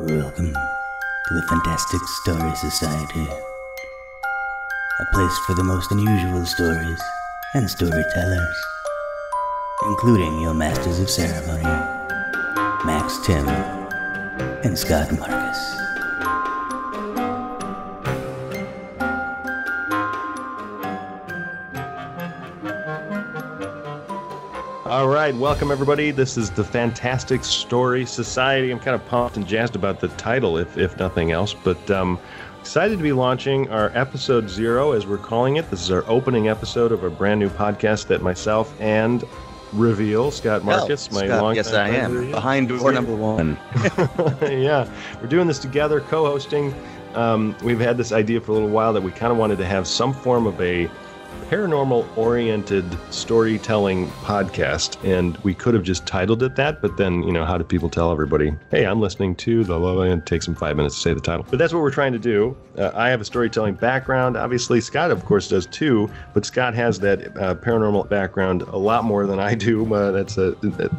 Welcome to the Fantastic Story Society, a place for the most unusual stories and storytellers, including your masters of ceremony, Max Timm and Scott Markus. Right, welcome everybody. This is the Fantastic Story Society. I'm kind of pumped and jazzed about the title, if if nothing else. But um, excited to be launching our episode zero, as we're calling it. This is our opening episode of a brand new podcast that myself and Reveal Scott Markus, my Scott, long yes, I am behind door number one. yeah, we're doing this together, co-hosting. Um, we've had this idea for a little while that we kind of wanted to have some form of a paranormal oriented storytelling podcast and we could have just titled it that but then you know how do people tell everybody hey i'm listening to the la and it takes them five minutes to say the title but that's what we're trying to do uh, i have a storytelling background obviously scott of course does too but scott has that uh, paranormal background a lot more than i do uh, that's a,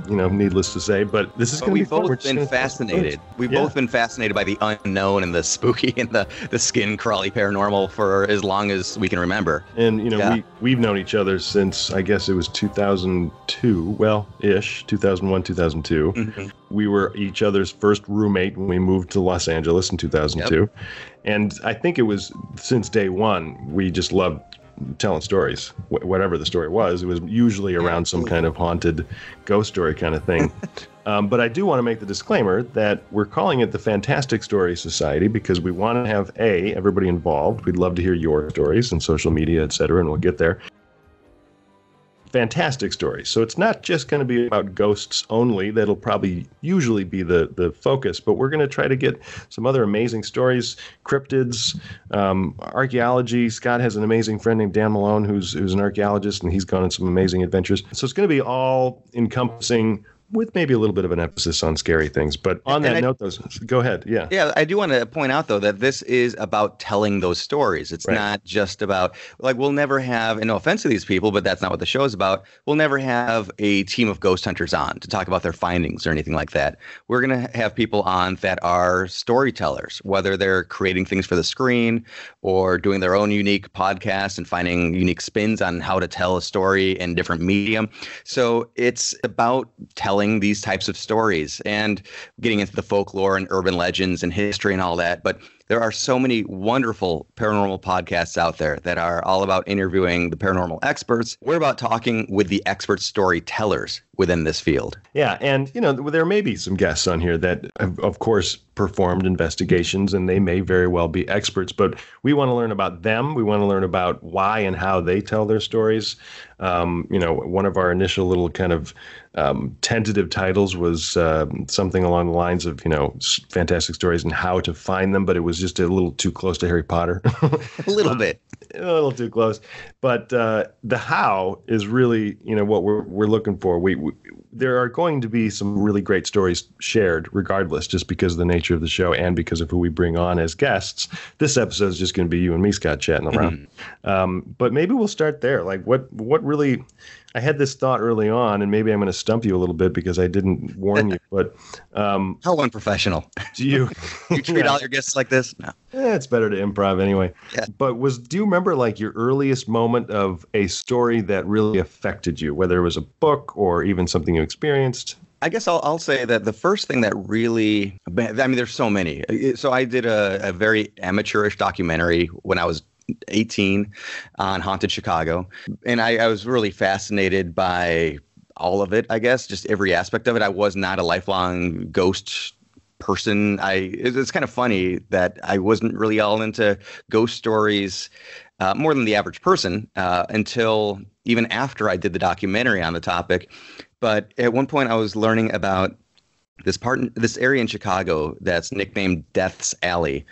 you know needless to say but this is going to be fun. We've both been fascinated. We've Yeah. both been fascinated by the unknown and the spooky and the, the skin crawly paranormal for as long as we can remember. And you know, Yeah. we we've known each other since I guess it was 2002, well, ish, 2001, 2002. Mhm. We were each other's first roommate when we moved to Los Angeles in 2002. And I think it was since day one we just loved telling stories, wh- whatever the story was. It was usually around some kind of haunted ghost story kind of thing. Um, but I do want to make the disclaimer that we're calling it the Fantastic Story Society because we want to have a everybody involved. We'd love to hear your stories and social media, et cetera, and we'll get there. Fantastic stories. So it's not just going to be about ghosts only. That'll probably usually be the the focus, but we're going to try to get some other amazing stories, cryptids, um, archaeology. Scott has an amazing friend named Dan Malone who's who's an archaeologist, and he's gone on some amazing adventures. So it's going to be all encompassing. With maybe a little bit of an emphasis on scary things, but on And that I- note, those go ahead, yeah. Yeah, I do want to point out though that this is about telling those stories. It's Right. not just about like we'll never have and no offense to these people, but that's not what the show is about. We'll never have a team of ghost hunters on to talk about their findings or anything like that. We're going to have people on that are storytellers, whether they're creating things for the screen or doing their own unique podcasts and finding unique spins on how to tell a story in different medium. So it's about telling these types of stories and getting into the folklore and urban legends and history and all that. But there are so many wonderful paranormal podcasts out there that are all about interviewing the paranormal experts. We're about talking with the expert storytellers within this field. Yeah, and you know there may be some guests on here that have, of course, performed investigations, and they may very well be experts. But we want to learn about them. We want to learn about why and how they tell their stories. Um, you know, one of our initial little kind of um, tentative titles was um something along the lines of you know fantastic stories and how to find them, but it was just a little too close to Harry Potter. A little bit. a little too close. But uh, the how is really, you know, what we're we're looking for. We, there are going to be some really great stories shared, regardless, just because of the nature of the show and because of who we bring on as guests. This episode is just going to be you and me, Scott, chatting around. Um, but maybe we'll start there. Like, what what really? I had this thought early on, and maybe I'm going to stump you a little bit because I didn't warn you. But um, How unprofessional. do you? You treat Yeah. all your guests like this? No. Eh, it's better to improv anyway. Yeah. But was do you remember like your earliest moment of a story that really affected you, whether it was a book or even something you experienced? I guess I'll, I'll say that the first thing that really, I mean, there's so many. So I did a, a very amateurish documentary when I was 18 on haunted Chicago. And I, I was really fascinated by all of it, I guess, just every aspect of it. I was not a lifelong ghost person. I it- it's kind of funny that I wasn't really all into ghost stories uh, more than the average person uh, until even after I did the documentary on the topic. But at one point, I was learning about this part, this area in Chicago that's nicknamed Death's Alley,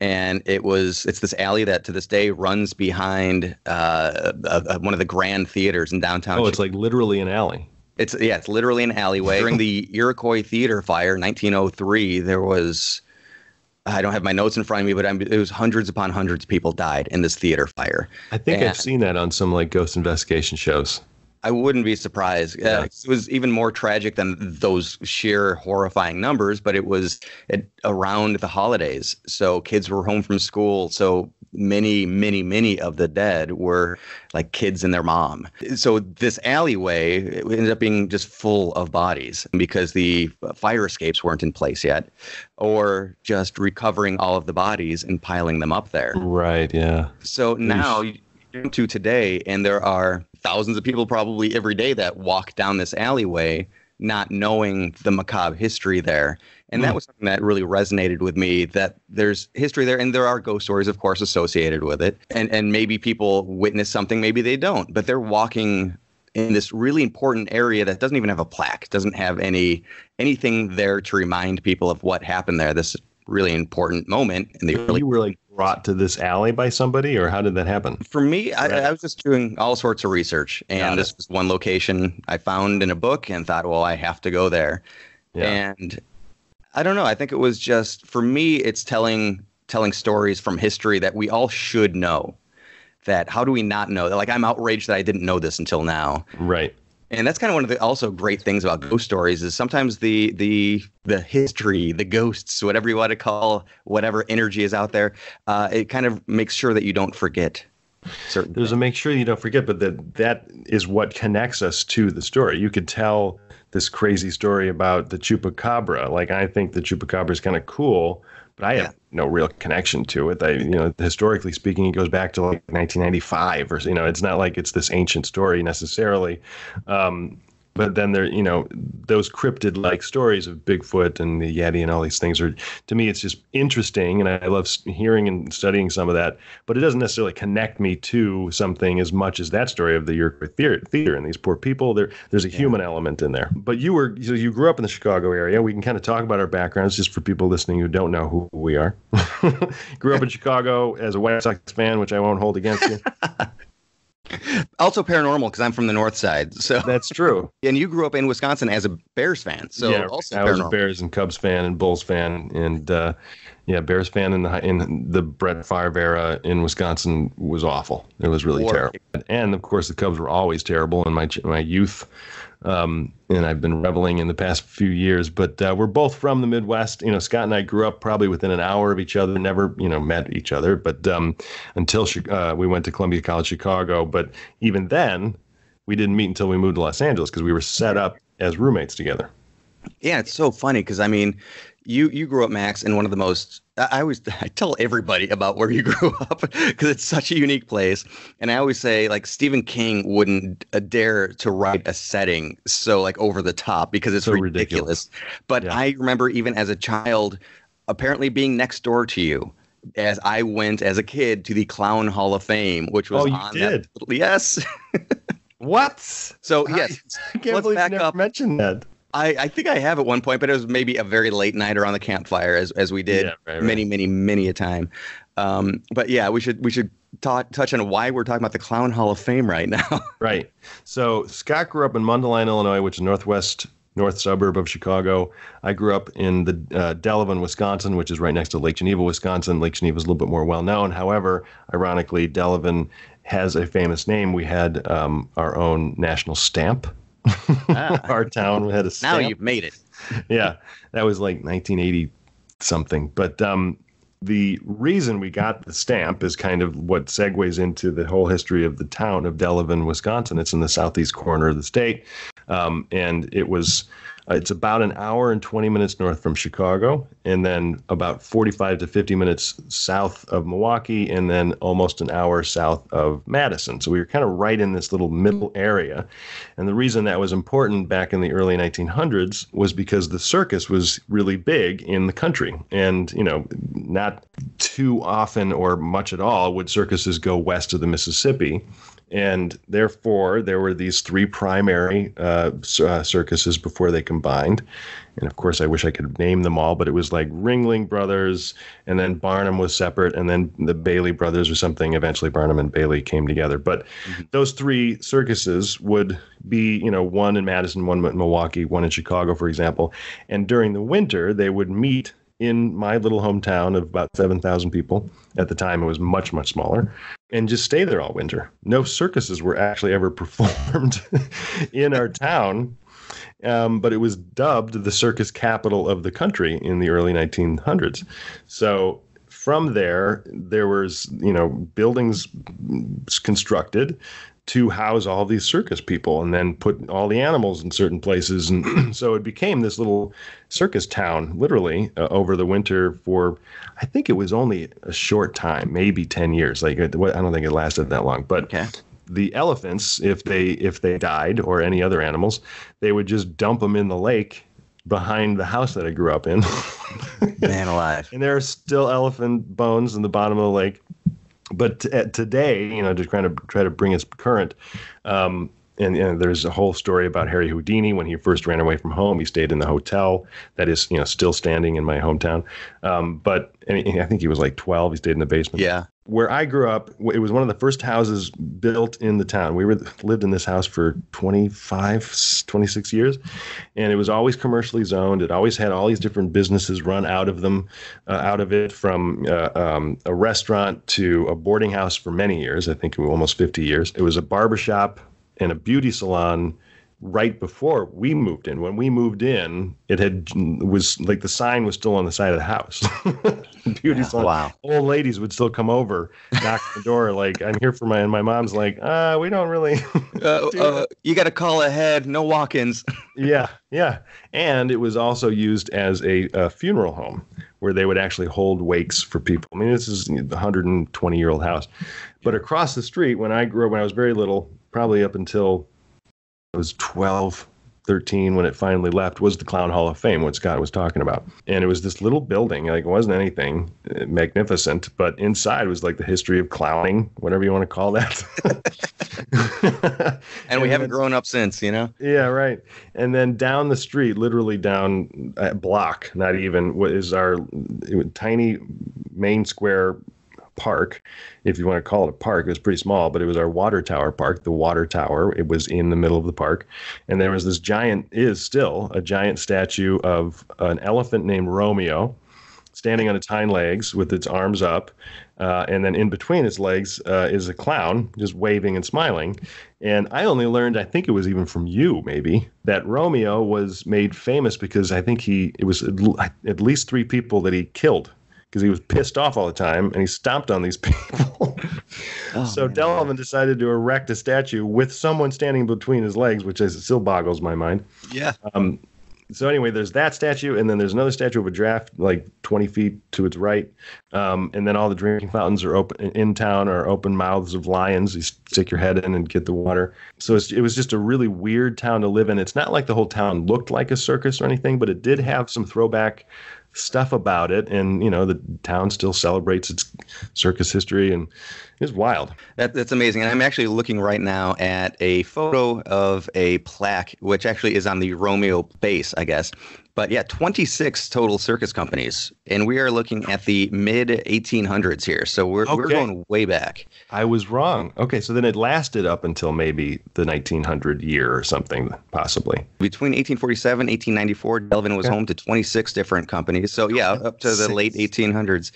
and it was it's this alley that to this day runs behind uh, uh, uh, one of the grand theaters in downtown. Oh, it's like literally an alley. It's yeah, it's literally an alleyway. During the Iroquois Theater fire, 1903, there was I don't have my notes in front of me, but I'm, it was hundreds upon hundreds of people died in this theater fire. I think Yeah. I've seen that on some like ghost investigation shows. I wouldn't be surprised. Uh, it was even more tragic than those sheer horrifying numbers, but it was at, around the holidays. So kids were home from school. So many, many, many of the dead were like kids and their mom. So this alleyway ended up being just full of bodies because the fire escapes weren't in place yet, or just recovering all of the bodies and piling them up there. Right. Yeah. So now to today, and there are thousands of people probably every day that walk down this alleyway not knowing the macabre history there. And that Hmm. was something that really resonated with me that there's history there and there are ghost stories of course associated with it. And and maybe people witness something, maybe they don't, but they're walking in this really important area that doesn't even have a plaque, doesn't have any anything there to remind people of what happened there. This really important moment in the early you were like brought to this alley by somebody, or how did that happen? for me, I, Right. I was just doing all sorts of research, and this was one location I found in a book and thought, well, I have to go there. Yeah. And I don't know. I think it was just for me, it's telling telling stories from history that we all should know. That how do we not know? Like I'm outraged that I didn't know this until now. right. And that's kind of one of the also great things about ghost stories is sometimes the the the history, the ghosts, whatever you want to call whatever energy is out there, uh, it kind of makes sure that you don't forget certain. There's a make sure you don't forget, but that that is what connects us to the story. You could tell this crazy story about the chupacabra. Like I think the chupacabra is kind of cool, but I have Yeah. No real connection to it. I, you know, historically speaking, it goes back to like 1995, or you know, it's not like it's this ancient story necessarily. Um, but then there, you know, those cryptid-like stories of Bigfoot and the Yeti and all these things are, to me, it's just interesting, and I love hearing and studying some of that. But it doesn't necessarily connect me to something as much as that story of the Iroquois theater, theater and these poor people. There, there's a human element in there. But you were, so you grew up in the Chicago area. We can kind of talk about our backgrounds just for people listening who don't know who we are. grew up in Chicago as a White Sox fan, which I won't hold against you. also paranormal because I'm from the north side. So That's true. and you grew up in Wisconsin as a Bears fan. So yeah, also I was a. Bears and Cubs fan and Bulls fan, and uh, yeah, Bears fan in the in the Brett Favre era in Wisconsin was awful. It was really War. terrible, and of course the Cubs were always terrible in my my youth. Um, and I've been reveling in the past few years, but uh, we're both from the Midwest. You know, Scott and I grew up probably within an hour of each other, never, you know, met each other, but um, until uh, we went to Columbia College Chicago. But even then, we didn't meet until we moved to Los Angeles because we were set up as roommates together. Yeah, it's so funny because I mean, you you grew up, Max, in one of the most. I always I tell everybody about where you grew up because it's such a unique place, and I always say like Stephen King wouldn't uh, dare to write a setting so like over the top because it's So ridiculous. ridiculous. But Yeah. I remember even as a child, apparently being next door to you. As I went as a kid to the Clown Hall of Fame, which was Oh, you on did? that. Yes. What? So yes, I can't Let's believe back you never up. mentioned that. I, I think I have at one point, but it was maybe a very late night around the campfire, as as we did Yeah, right, right. many, many, many a time. Um, but yeah, we should we should ta- touch on why we're talking about the Clown Hall of Fame right now. Right. So Scott grew up in Mundelein, Illinois, which is northwest north suburb of Chicago. I grew up in the uh, Delavan, Wisconsin, which is right next to Lake Geneva, Wisconsin. Lake Geneva is a little bit more well known. However, ironically, Delavan has a famous name. We had um, our own national stamp. our town had a stamp. now you've made it. yeah, that was like 1980 something. But um, the reason we got the stamp is kind of what segues into the whole history of the town of Delavan, Wisconsin. It's in the southeast corner of the state, um, and it was. Uh, it's about an hour and 20 minutes north from Chicago, and then about 45 to 50 minutes south of Milwaukee, and then almost an hour south of Madison. So we were kind of right in this little middle area. And the reason that was important back in the early 1900s was because the circus was really big in the country. And, you know, not too often or much at all would circuses go west of the Mississippi. And therefore, there were these three primary uh, uh, circuses before they combined. And of course, I wish I could name them all, but it was like Ringling Brothers, and then Barnum was separate, and then the Bailey Brothers or something. Eventually, Barnum and Bailey came together. But those three circuses would be, you know, one in Madison, one in Milwaukee, one in Chicago, for example. And during the winter, they would meet in my little hometown of about 7,000 people. At the time, it was much, much smaller. And just stay there all winter. No circuses were actually ever performed in our town, um, but it was dubbed the circus capital of the country in the early 1900s. So from there, there was you know buildings constructed to house all these circus people and then put all the animals in certain places and so it became this little circus town literally uh, over the winter for i think it was only a short time maybe 10 years like i don't think it lasted that long but Okay. the elephants if they if they died or any other animals they would just dump them in the lake behind the house that i grew up in Man alive. and there are still elephant bones in the bottom of the lake. But t- today, you know, to kind of try to bring us current, um, and, and there's a whole story about Harry Houdini when he first ran away from home. He stayed in the hotel that is, you know, still standing in my hometown. Um, but I think he was like 12. He stayed in the basement Yeah. where I grew up, it was one of the first houses built in the town. We were lived in this house for 25, 26 years, and it was always commercially zoned. It always had all these different businesses run out of them, uh, out of it, from uh, um, a restaurant to a boarding house for many years. I think almost 50 years. It was a barbershop and a beauty salon right before we moved in. When we moved in, it had was like the sign was still on the side of the house. beauty Yeah, salon. wow. Old ladies would still come over, knock on the door, like I'm here for my. And my mom's like, uh, we don't really. Uh, uh, you got to call ahead. No walk-ins. yeah, yeah. And it was also used as a, a funeral home where they would actually hold wakes for people. I mean, this is a 120 year old house. But across the street, when I grew up, when I was very little, probably up until I was 12, 13, when it finally left, was the Clown Hall of Fame, what Scott was talking about. And it was this little building, like it wasn't anything uh, magnificent, but inside was like the history of clowning, whatever you want to call that. And we haven't grown up since, you know? yeah, right. And then down the street, literally down a block, not even, what is our tiny main square park, if you want to call it a park. It was pretty small, but it was our water tower park, the water tower. It was in the middle of the park. And there was this giant, is still a giant statue of an elephant named Romeo standing on its hind legs with its arms up. Uh, and then in between its legs uh, is a clown just waving and smiling. And I only learned, I think it was even from you, maybe, that Romeo was made famous because I think he, it was at at least three people that he killed because he was pissed off all the time and he stomped on these people. Oh, so man. Delavan decided to erect a statue with someone standing between his legs, which is, still boggles my mind Yeah. so anyway, there's that statue, and then there's another statue of a giraffe like 20 feet to its right, um, and then all the drinking fountains are open in town are open mouths of lions. You stick your head in and get the water. So it's, it was just a really weird town to live in. It's not like the whole town looked like a circus or anything, but it did have some throwback stuff about it, and you know the town still celebrates its circus history, and it's wild. That, that's amazing. And I'm actually looking right now at a photo of a plaque, which actually is on the Romeo base, I guess. But yeah, 26 total circus companies. And we are looking at the mid 1800s here. So we're, we're going way back. I was wrong. Okay, so then it lasted up until maybe the 1900 year or something, possibly. Between 1847 1894, Delavan was Okay. home to 26 different companies. So yeah, up to the late 1800s.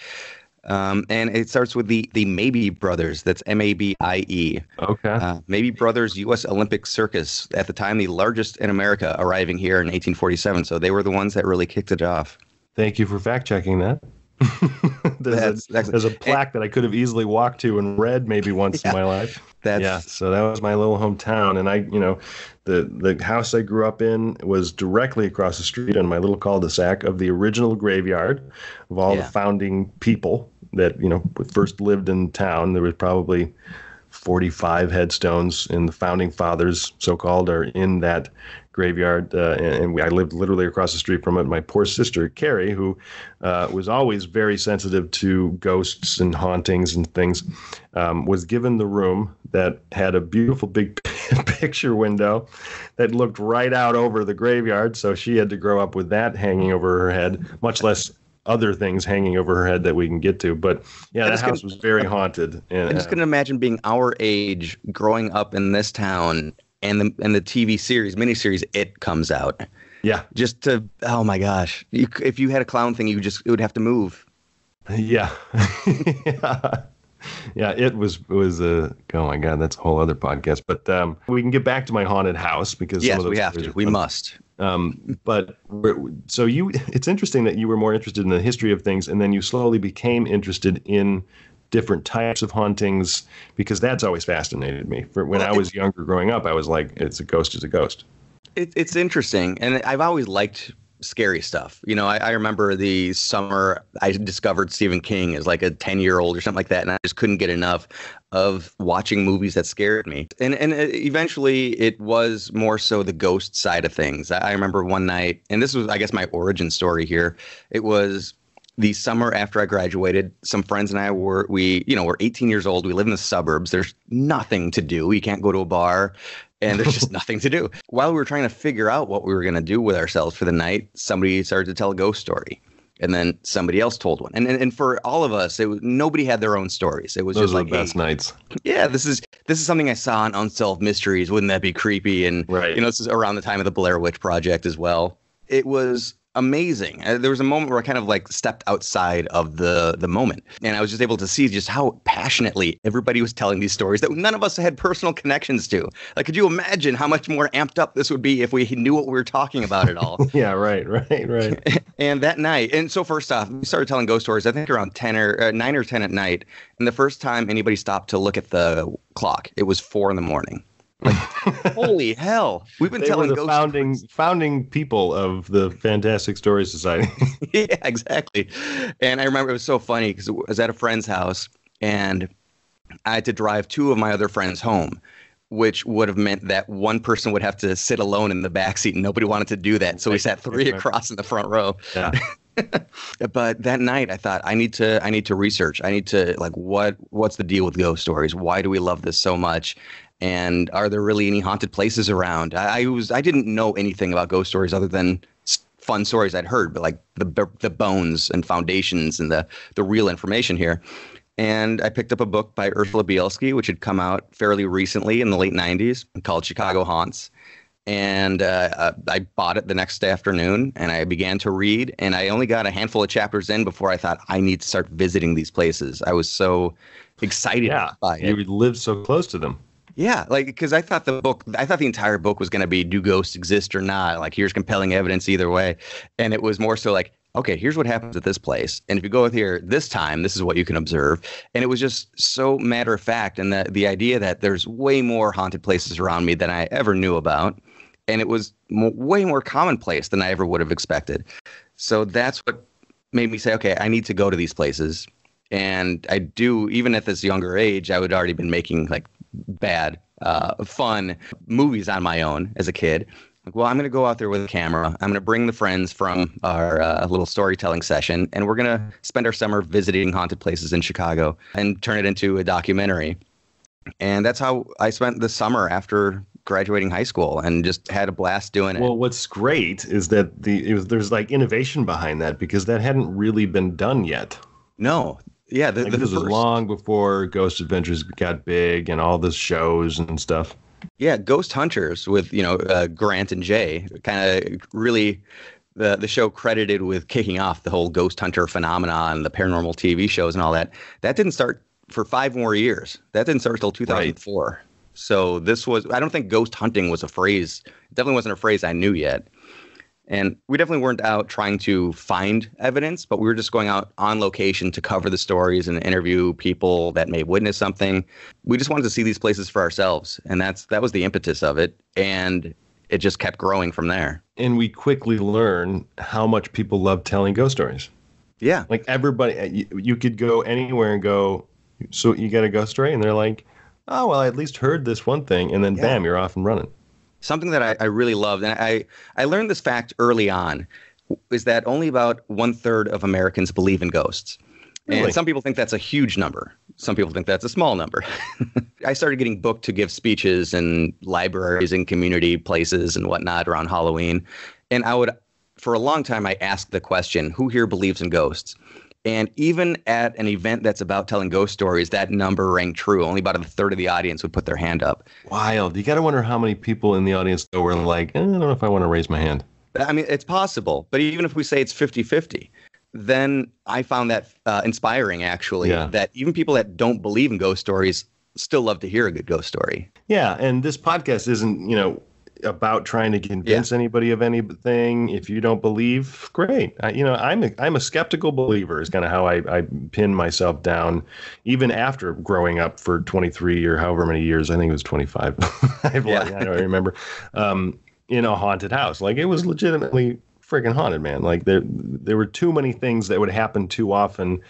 Um, and it starts with the the Mabie Brothers. That's M A B I E. Okay. Uh, Mabie Brothers U.S. Olympic Circus, at the time the largest in America, arriving here in 1847. So they were the ones that really kicked it off. Thank you for fact checking that. there's, That's- a, there's a plaque that I could have easily walked to and read maybe once in my life. That's yeah, so that was my little hometown, and I, you know, the the house I grew up in was directly across the street on my little cul-de-sac of the original graveyard of all Yeah. the founding people that you know first lived in town. There was probably 45 headstones, and the founding fathers, so-called, are in that graveyard. Uh, and and we, I lived literally across the street from it. My poor sister Carrie, who uh, was always very sensitive to ghosts and hauntings and things, um, was given the room that had a beautiful big picture window that looked right out over the graveyard. So she had to grow up with that hanging over her head, much less other things hanging over her head that we can get to. But yeah, I that house was very haunted. And I'm just uh, gonna imagine being our age, growing up in this town, and the and the TV series, miniseries, It comes out. yeah, Just to, oh my gosh, you, if you had a clown thing, you just it would have to move. yeah, yeah. yeah, it was it was a oh my god, that's a whole other podcast. But um, we can get back to my haunted house because yes, some of those we have to. We must. Um, but so you, it's interesting that you were more interested in the history of things, and then you slowly became interested in different types of hauntings because that's always fascinated me. For when I was younger, growing up, I was like, it's a ghost, is a ghost. It, it's interesting, and I've always liked scary stuff. You know, I, I remember the summer I discovered Stephen King as like a ten year old or something like that, and I just couldn't get enough of watching movies that scared me. And and uh, eventually, it was more so the ghost side of things. I, I remember one night, and this was, I guess, my origin story here. It was the summer after I graduated, some friends and I were we, you know, we're 18 years old. We live in the suburbs. There's nothing to do. You can't go to a bar and there's just nothing to do. While we were trying to figure out what we were going to do with ourselves for the night, somebody started to tell a ghost story. And then somebody else told one, and and, and for all of us, it was, nobody had their own stories. It was Those just are like, the best hey, nights. yeah, this is this is something I saw in Unsolved Mysteries. Wouldn't that be creepy? And Right. you know, this is around the time of the Blair Witch Project as well. It was amazing. Uh, there was a moment where I kind of like stepped outside of the the moment, and I was just able to see just how passionately everybody was telling these stories that none of us had personal connections to. Like, could you imagine how much more amped up this would be if we knew what we were talking about at all? Yeah, right, right, right. and that night, and so first off, we started telling ghost stories. I think around ten or uh, nine or ten at night. And the first time anybody stopped to look at the clock, it was four in the morning. Like, holy hell! We've been they telling the ghost founding stories. founding people of the Fantastic Story Society. yeah, exactly. And I remember it was so funny because I was at a friend's house and I had to drive two of my other friends home, which would have meant that one person would have to sit alone in the back seat, and nobody wanted to do that. So we sat three across in the front row. yeah. but that night I thought I need to I need to research. I need to like what what's the deal with ghost stories? Why do we love this so much? And are there really any haunted places around? I, I was I didn't know anything about ghost stories other than fun stories I'd heard, but like the the bones and foundations and the the real information here. And I picked up a book by Ursula Bielski, which had come out fairly recently in the late '90s, called Chicago Haunts and uh, uh, I bought it the next afternoon and I began to read and I only got a handful of chapters in before I thought I need to start visiting these places. I was so excited Yeah. by it. You lived so close to them. Yeah, like because I thought the book, I thought the entire book was going to be do ghosts exist or not? Like here's compelling evidence either way, and it was more so like okay, here's what happens at this place, and if you go with here this time, this is what you can observe, and it was just so matter of fact, and the the idea that there's way more haunted places around me than I ever knew about, and it was mo way more commonplace than I ever would have expected. So that's what made me say, okay, I need to go to these places. And I do, even at this younger age, I would already been making like bad, uh, fun movies on my own as a kid. Like, well, I'm going to go out there with a camera. I'm going to bring the friends from our uh, little storytelling session, and we're going to spend our summer visiting haunted places in Chicago and turn it into a documentary. And that's how I spent the summer after graduating high school and just had a blast doing it. Well, what's great is that the it was, there's like innovation behind that because that hadn't really been done yet. no, yeah, the, Like, this was long before Ghost Adventures got big and all the shows and stuff. Yeah, Ghost Hunters with you know uh, Grant and Jay, kind of really the the show credited with kicking off the whole Ghost Hunter phenomenon, and the paranormal TV shows and all that. That didn't start for five more years. That didn't start until 2004. So this was I don't think ghost hunting was a phrase. It definitely wasn't a phrase I knew yet. And we definitely weren't out trying to find evidence, but we were just going out on location to cover the stories and interview people that may witness something. We just wanted to see these places for ourselves, and that's that was the impetus of it, and it just kept growing from there. And we quickly learn how much people love telling ghost stories. Yeah, Like everybody, uh, you, you could go anywhere and go, so you got a ghost story? And they're like, oh, well, I at least heard this one thing. And then Yeah. bam, you're off and running. Something that I, I really loved, and I I learned this fact early on, is that only about one third of Americans believe in ghosts. Really? And some people think that's a huge number. Some people think that's a small number. I started getting booked to give speeches in libraries and community places and whatnot around Halloween. And I would, for a long time, I asked the question who here believes in ghosts? And even at an event that's about telling ghost stories, that number rang true. Only about a third of the audience would put their hand up. Wild. You got to wonder how many people in the audience though were like, eh, I don't know if I want to raise my hand. I mean, it's possible, but even if we say it's 50 50, then I found that uh, inspiring, actually. Yeah. That even people that don't believe in ghost stories still love to hear a good ghost story. Yeah, and this podcast isn't, you know, about trying to convince anybody of anything. If you don't believe, great. I, you know, I'm a, I'm a skeptical believer. Is kind of how I, I pin myself down, even after growing up for 23 or however many years. I think it was 25. I've Yeah. I don't remember. Um, in a haunted house, like it was legitimately freaking haunted, man. Like there there were too many things that would happen too often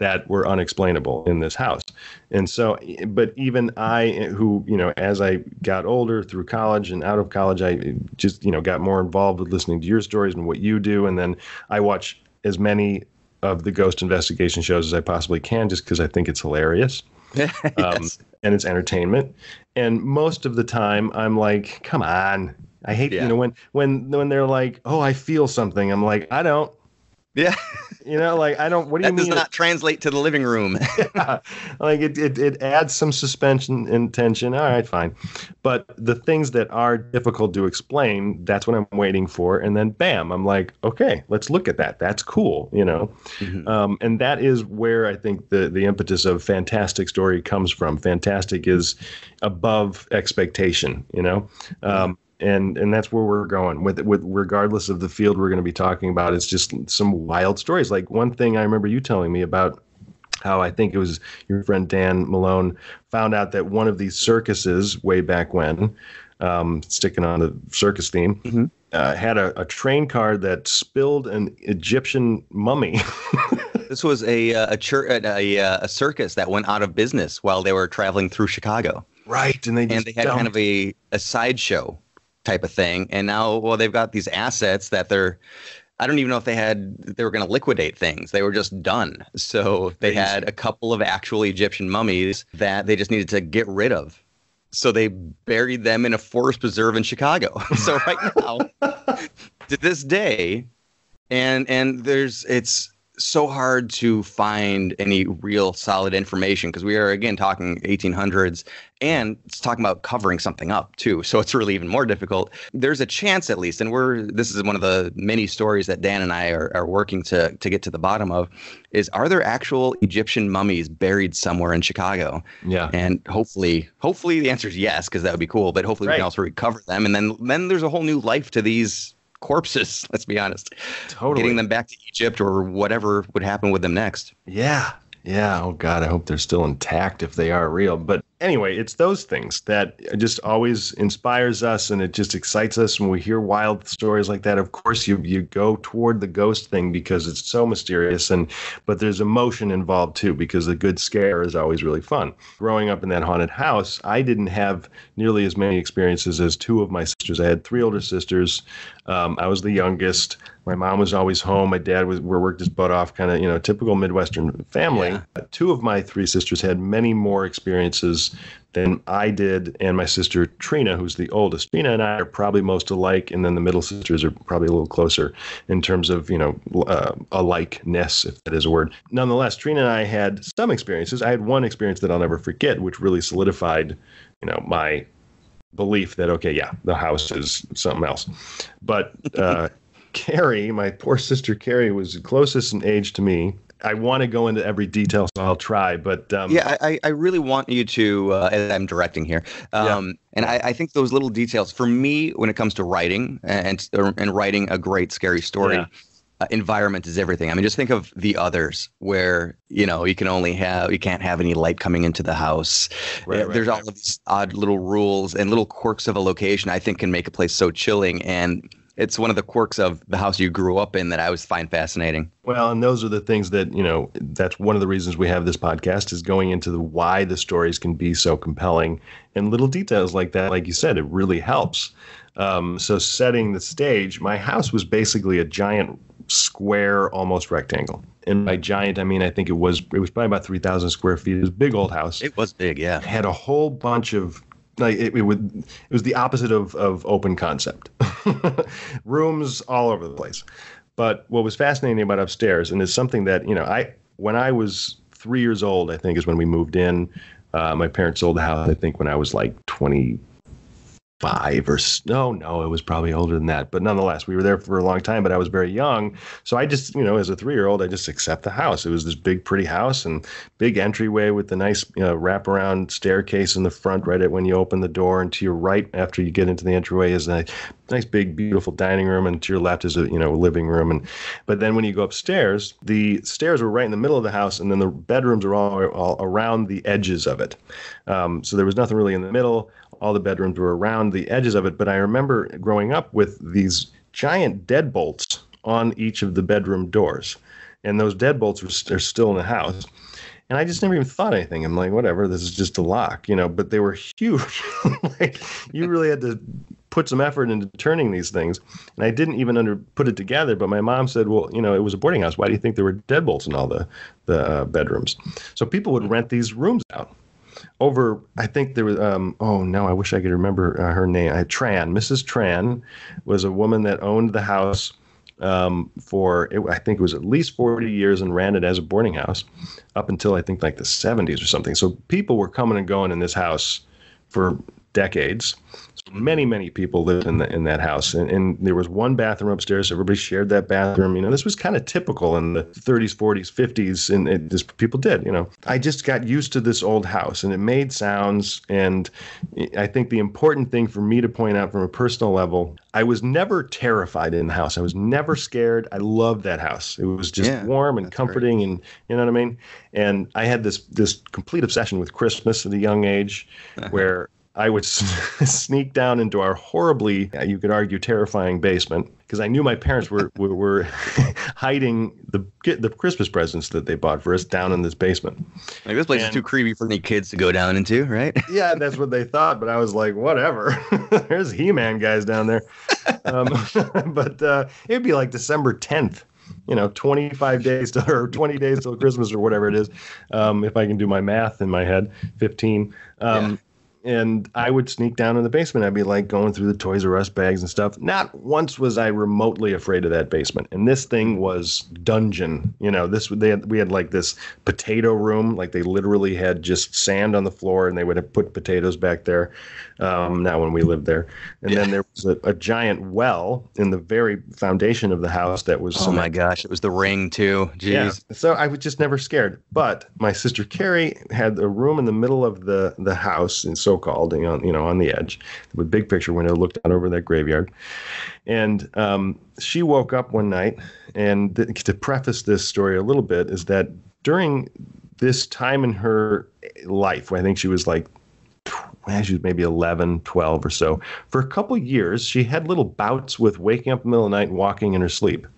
that were unexplainable in this house. And so, but even I, who, you know, as I got older through college and out of college, I just, you know, got more involved with listening to your stories and what you do. And then I watch as many of the ghost investigation shows as I possibly can just because I think it's hilarious um, and it's entertainment. And most of the time, I'm like, come on. I hate, Yeah. you know, when, when, when they're like, oh, I feel something. I'm like, I don't, Yeah. You know, like, I don't, what do you That does mean? not translate to the living room. like it, it, it adds some suspension and tension. All right, fine. But the things that are difficult to explain, that's what I'm waiting for. And then bam, I'm like, okay, let's look at that. That's cool, you know? Mhm. Um, and that is where I think the, the impetus of fantastic story comes from. Fantastic is above expectation, you know? Um, and and that's where we're going with with regardless of the field we're going to be talking about it's just some wild stories like one thing i remember you telling me about how I think it was your friend Dan Malone found out that one of these circuses way back when, um, sticking on the circus theme, Mhm. uh, had a, a train car that spilled an Egyptian mummy. This was a uh, a, chur- a, a uh, circus that went out of business while they were traveling through Chicago, right, and they just and they had kind of a a sideshow type of thing. And now, well, they've got these assets that they're. I don't even know if they had they were going to liquidate things. They were just done. So they had a couple of actual Egyptian mummies that they just needed to get rid of. So they buried them in a forest preserve in Chicago. so right now, to this day, and and there's it's so hard to find any real solid information because we are again talking 1800s and it's talking about covering something up too so it's really even more difficult. There's a chance at least and we're this is one of the many stories that dan and i are, are working to to get to the bottom of is are there actual egyptian mummies buried somewhere in chicago? Yeah, and hopefully hopefully the answer is yes because that would be cool but hopefully we can also recover them and then then there's a whole new life to these corpses let's be honest totally. getting them back to Egypt or whatever would happen with them next. Yeah. Yeah. Oh God, I hope they're still intact if they are real. But anyway, it's those things that just always inspires us and it just excites us when we hear wild stories like that. Of course, you you go toward the ghost thing because it's so mysterious and but there's emotion involved too because a good scare is always really fun. Growing up in that haunted house, I didn't have nearly as many experiences as two of my sisters. I had three older sisters. Um, I was the youngest. My mom was always home. My dad was were worked his butt off, kind of you know typical Midwestern family. Yeah. Uh, Two of my three sisters had many more experiences than I did, and my sister Trina, who's the oldest. Trina and I are probably most alike, and then the middle sisters are probably a little closer in terms of you know uh, alikeness, if that is a word. Nonetheless, Trina and I had some experiences. I had one experience that I'll never forget, which really solidified, you know, my belief that okay, yeah, the house is something else. But uh, Carrie, my poor sister Carrie, was closest in age to me. I want to go into every detail, so I'll try. But um, Yeah, I, I really want you to, uh, as I'm directing here, um, and I, I think those little details for me when it comes to writing and and writing a great scary story. Yeah. Uh, environment is everything. I mean, just think of the others, where you know you can only have you can't have any light coming into the house. Right, right, There's right. all of these odd little rules and little quirks of a location. I think can make a place so chilling, and it's one of the quirks of the house you grew up in that I always find fascinating. Well, and those are the things that, you know, that's one of the reasons we have this podcast is going into the why the stories can be so compelling. And little details like that, like you said, it really helps. Um, so setting the stage, my house was basically a giant square, almost rectangle. And by giant, I mean I think it was it was probably about three thousand square feet. It was a big old house. It was big, yeah. had a whole bunch of like it, it would it was the opposite of of open concept. Rooms all over the place. But what was fascinating about upstairs and it's something that you know i when i was three years old i think is when we moved in. Uh, my parents sold the house i think when i was like 20 five or no, no, it was probably older than that. But nonetheless, we were there for a long time. But I was very young, so I just, you know, as a three-year-old, I just accept the house. It was this big, pretty house and big entryway with the nice you know, wraparound staircase in the front, right at when you open the door, and to your right after you get into the entryway is a nice, big, beautiful dining room, and to your left is a you know living room. And but then when you go upstairs, the stairs were right in the middle of the house, and then the bedrooms are all, all around the edges of it. Um, so there was nothing really in the middle all the bedrooms were around the edges of it. But I remember growing up with these giant deadbolts on each of the bedroom doors, and those deadbolts were are still in the house. And I just never even thought anything. I'm like, whatever, this is just a lock, you know. But they were huge. like you really had to put some effort into turning these things. And I didn't even under put it together. But my mom said, well, you know, it was a boarding house. Why do you think there were deadbolts in all the the uh, bedrooms? So people would rent these rooms out over i think there was um, oh no i wish i could remember uh, her name I, tran mrs tran was a woman that owned the house um, for it, i think it was at least 40 years and ran it as a boarding house up until i think like the 70s or something so people were coming and going in this house for decades. So many many people lived in the, in that house. And, and, there was one bathroom upstairs. Everybody shared that bathroom. You know this was kind of typical in the 30s 40s 50s and it, this people did you know. I just got used to this old house and it made sounds. And i think the important thing for me to point out from a personal level i was never terrified in the house. I was never scared. I loved that house. It was just yeah, warm and comforting great. and you know what i mean? And i had this this complete obsession with christmas at a young age uh-huh. where I would sneak down into our horribly, you could argue, terrifying basement because I knew my parents were were, were hiding the the Christmas presents that they bought for us down in this basement. Like this place and, is too creepy for any kids to go down into, right? yeah, that's what they thought. But I was like, whatever. There's He-Man guys down there. Um, but uh, it'd be like December 10th you know 25 days to, or 20 days till christmas or whatever it is um, if i can do my math in my head 15 um, and I would sneak down in the basement. I'd be like going through the Toys R Us bags and stuff. Not once was I remotely afraid of that basement. And this thing was dungeon. You know, this they had, we had like this potato room. Like they literally had just sand on the floor, and they would have put potatoes back there. Um, now when we lived there, and yeah. then there was a, a, giant well in the very foundation of the house that was. Oh my gosh! It was the ring too. Jeez. Yeah. So I was just never scared. But my sister Carrie had a room in the middle of the the house, and so so-called, you know, you know, on the edge, with big picture window, looked out over that graveyard. And um, she woke up one night, and th- to preface this story a little bit, is that during this time in her life, I think she was like she was maybe 11, 12 or so. For a couple years, she had little bouts with waking up in the middle of the night and walking in her sleep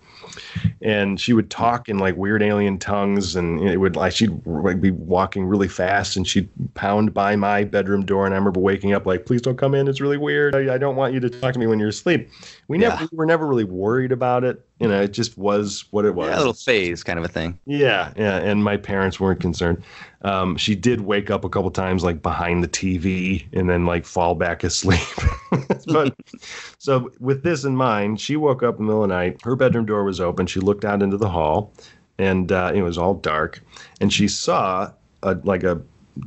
and she would talk in like weird alien tongues, and it would like she'd be walking really fast, and she'd pound by my bedroom door, and I remember waking up like, "Please don't come in. It's really weird. I, I don't want you to talk to me when you're asleep." We yeah. never we were never really worried about it. You know, it just was what it was. Yeah, a little phase kind of a thing. Yeah, yeah, and my parents weren't concerned. Um, she did wake up a couple times, like behind the TV, and then like fall back asleep. but so with this in mind, she woke up in the middle of the night. Her bedroom door was open. She looked out into the hall, and uh, it was all dark. And she saw a, like a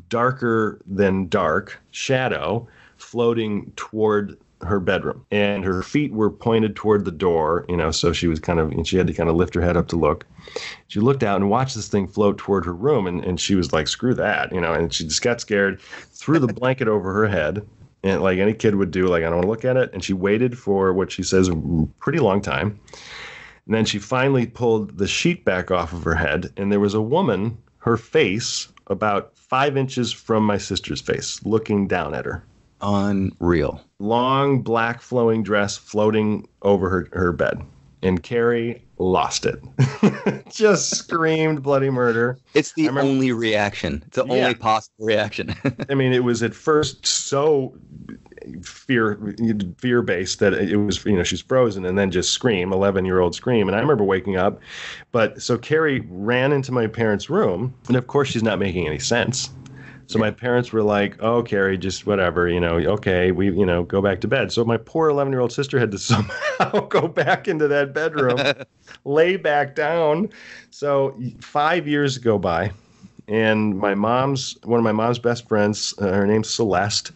darker than dark shadow floating toward her bedroom. And her feet were pointed toward the door you know so she was kind of and she had to kind of lift her head up to look. She looked out and watched this thing float toward her room and, and she was like screw that you know and she just got scared threw the blanket over her head and like any kid would do like i don't want to look at it and she waited for what she says a pretty long time. And then she finally pulled the sheet back off of her head and there was a woman her face about five inches from my sister's face looking down at her unreal long black flowing dress floating over her, her bed and Carrie lost it. Just screamed bloody murder. It's the remember, only reaction. It's the yeah. only possible reaction. I mean, it was at first so fear fear based that it was you know she's frozen and then just scream 11 year old scream and i remember waking up but so carrie ran into my parents room and of course she's not making any sense so my parents were like, "Oh, Carrie, just whatever, you know. Okay, we, you know, go back to bed." So my poor eleven-year-old sister had to somehow go back into that bedroom, lay back down. So five years go by, and my mom's one of my mom's best friends. Uh, her name's Celeste.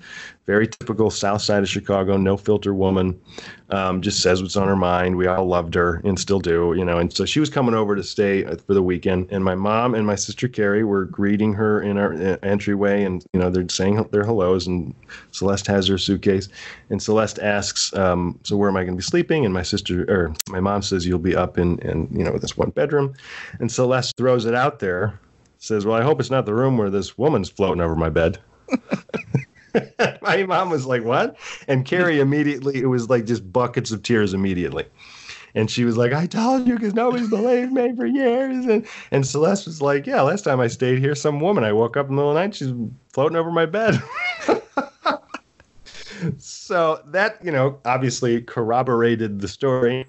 Very typical South Side of Chicago, no filter woman. Um, just says what's on her mind. We all loved her and still do, you know. And so she was coming over to stay uh, for the weekend, and my mom and my sister Carrie were greeting her in our uh, entryway, and you know they're saying their hellos. And Celeste has her suitcase, and Celeste asks, um, "So where am I going to be sleeping?" And my sister or my mom says, "You'll be up in, in you know this one bedroom," and Celeste throws it out there says, Well, I hope it's not the room where this woman's floating over my bed. my mom was like, What? And Carrie immediately, it was like just buckets of tears immediately. And she was like, I told you because nobody's believed me for years. And, and Celeste was like, Yeah, last time I stayed here, some woman, I woke up in the middle of the night, she's floating over my bed. so that you know obviously corroborated the story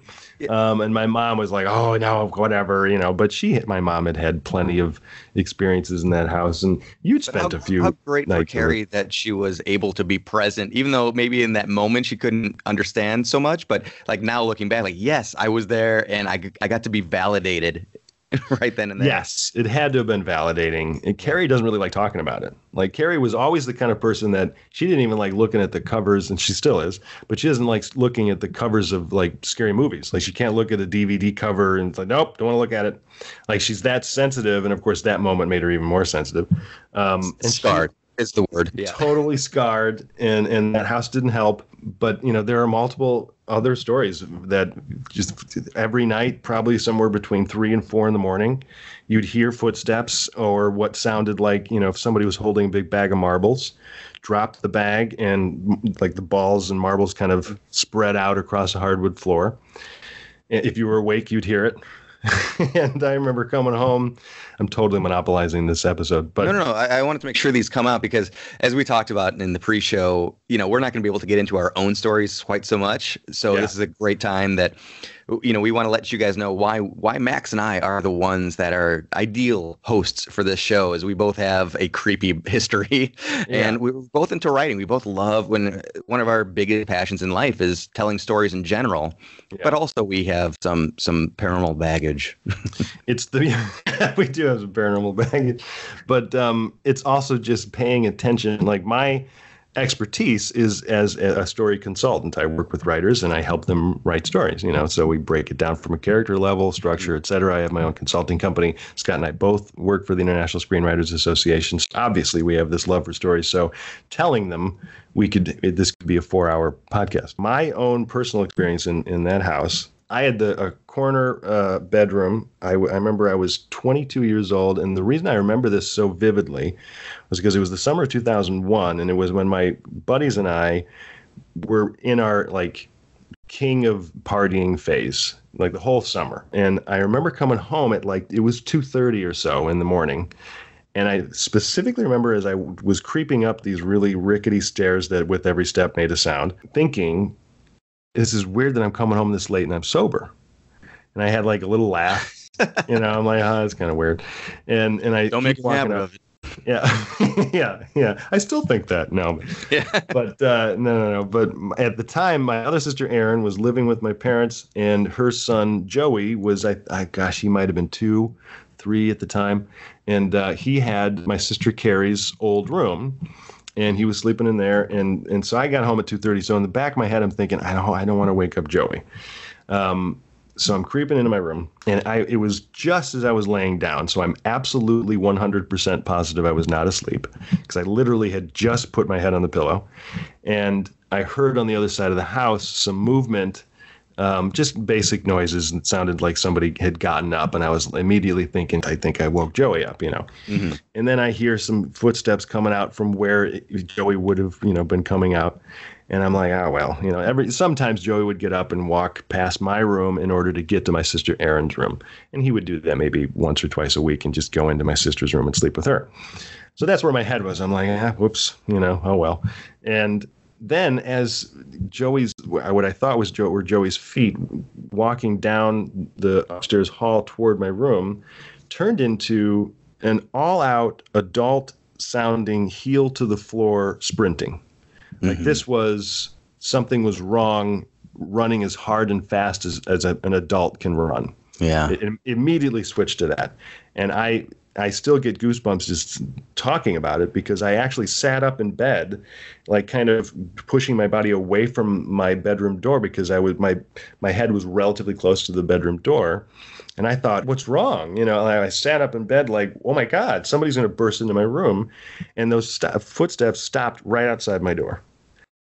um, and my mom was like oh no whatever you know but she my mom had had plenty of experiences in that house and you'd spent how, a few how great for nights with her. Carrie that she was able to be present, even though maybe in that moment she couldn't understand so much. But like now looking back, like yes, I was there and I, I got to be validated right then and there. Yes, it had to have been validating. And Carrie doesn't really like talking about it. Like Carrie was always the kind of person that she didn't even like looking at the covers, and she still is. But she doesn't like looking at the covers of like scary movies. Like she can't look at a DVD cover and it's like, nope, don't want to look at it. Like she's that sensitive, and of course that moment made her even more sensitive. Um, and she- Scarred is the word. Yeah. totally scarred and and that house didn't help but you know there are multiple other stories that just every night probably somewhere between three and four in the morning you'd hear footsteps or what sounded like you know if somebody was holding a big bag of marbles dropped the bag and like the balls and marbles kind of spread out across a hardwood floor. If you were awake you'd hear it and i remember coming home i'm totally monopolizing this episode but no, no, no. I, I wanted to make sure these come out because, as we talked about in the pre-show, you know, we're not going to be able to get into our own stories quite so much. So Yeah. this is a great time that, you know, we want to let you guys know why why Max and I are the ones that are ideal hosts for this show, as we both have a creepy history, and we're both into writing. We both love when one of our biggest passions in life is telling stories in general, but also we have some some paranormal baggage. it's the we do have some paranormal baggage. But um it's also just paying attention. Like my expertise is as a story consultant. I work with writers and i help them write stories you know so we break it down from a character level structure et cetera. I have my own consulting company. Scott and i both work for the international screenwriters association. Obviously we have this love for stories so telling them we could this could be a four hour podcast. My own personal experience in in that house I had the corner uh, bedroom. I, w- I remember I was 22 years old, and the reason I remember this so vividly was because it was the summer of 2001, and it was when my buddies and I were in our like king of partying phase, like the whole summer. And I remember coming home at like it was 2:30 or so in the morning. And I specifically remember as I was creeping up these really rickety stairs that with every step made a sound, thinking this is weird that I'm coming home this late and I'm sober. And I had like a little laugh. you know, I'm like, oh, that's kind of weird. And and I Don't make a habit of it. Yeah, yeah, yeah. I still think that. No, Yeah. but uh, no, no, no. But at the time, my other sister Erin was living with my parents, and her son Joey was, I, I gosh, he might have been two, three at the time, and uh, he had my sister Carrie's old room, and he was sleeping in there, and and so I got home at two thirty. So in the back of my head, I'm thinking, I don't, I don't want to wake up Joey. Um, so I'm creeping into my room, and I it was just as I was laying down. So I'm absolutely 100% positive I was not asleep because I literally had just put my head on the pillow, and I heard on the other side of the house some movement, um, just basic noises, and it sounded like somebody had gotten up, and I was immediately thinking, I think I woke Joey up, you know. And then I hear some footsteps coming out from where it- Joey would have, you know, been coming out. And I'm like, oh well, you know, every sometimes Joey would get up and walk past my room in order to get to my sister Erin's room. And he would do that maybe once or twice a week and just go into my sister's room and sleep with her. So that's where my head was. I'm like, ah, whoops, you know, oh well. And then as Joey's what I thought was Joe were Joey's feet walking down the upstairs hall toward my room turned into an all-out adult sounding heel to the floor sprinting. Like mm-hmm. this was something was wrong running as hard and fast as, as a, an adult can run Yeah. it, it immediately switched to that and i I still get goosebumps just talking about it because I actually sat up in bed, like kind of pushing my body away from my bedroom door because I was my my head was relatively close to the bedroom door, and I thought, what's wrong? You know, I sat up in bed like, oh my god, somebody's going to burst into my room, and those st- footsteps stopped right outside my door.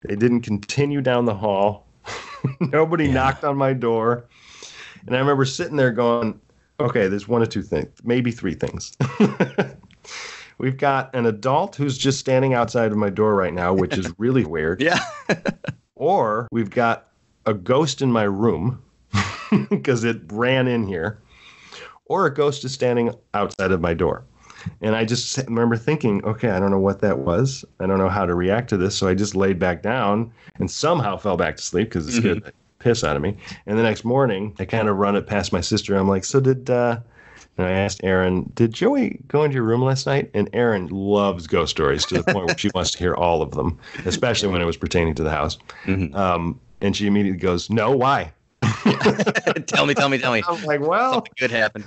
They didn't continue down the hall. Nobody yeah. knocked on my door, and I remember sitting there going Okay, there's one or two things, maybe three things. We've got an adult who's just standing outside of my door right now, which is really weird. Yeah. or we've got a ghost in my room because it ran in here, or a ghost is standing outside of my door. And I just remember thinking, okay, I don't know what that was. I don't know how to react to this. So I just laid back down and somehow fell back to sleep because it scared mm-hmm piss out of me. And the next morning, I kind of run it past my sister. I'm like, so did, uh, and I asked Erin, did Joey go into your room last night? And Erin loves ghost stories to the point where she wants to hear all of them, especially when it was pertaining to the house. Mm-hmm. Um, and she immediately goes, no, why? tell me, tell me, tell me. I'm like, well, something good happened.